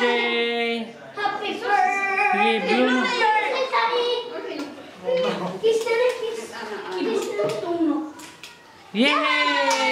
birthday! Happy birthday! Happy birthday! Happy birthday! Yay!